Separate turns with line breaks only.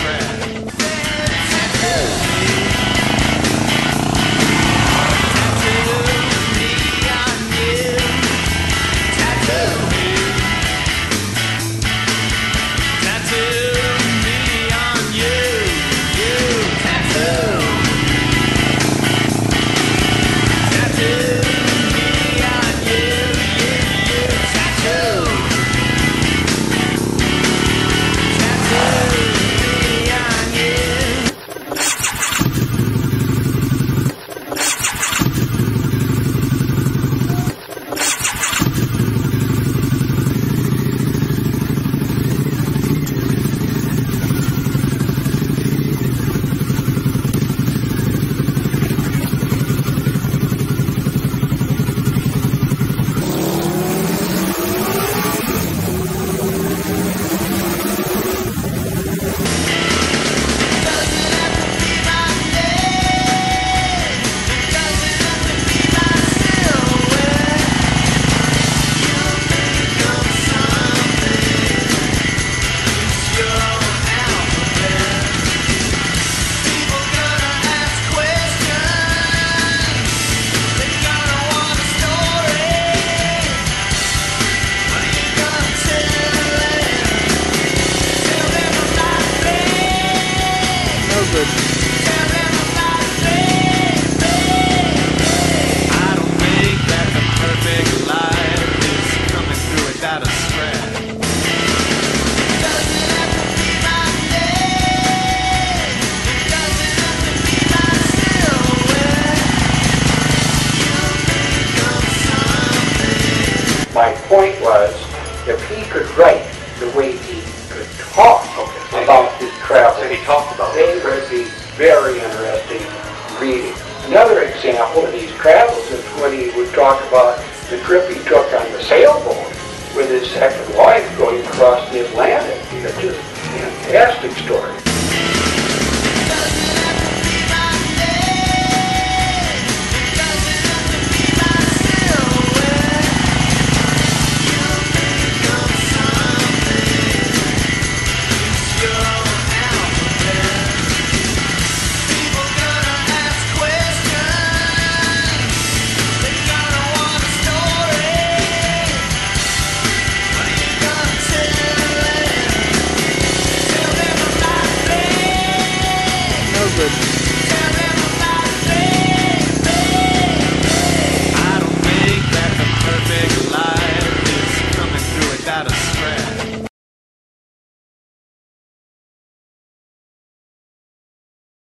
friend. Point was, if he could write the way he could talk
Okay.
about his travels,
So he talked about it.
would be very interesting reading. Another example of these travels is when he would talk about the trip he took on the sailboat with his second wife going across the Atlantic. It's just a fantastic story.